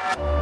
you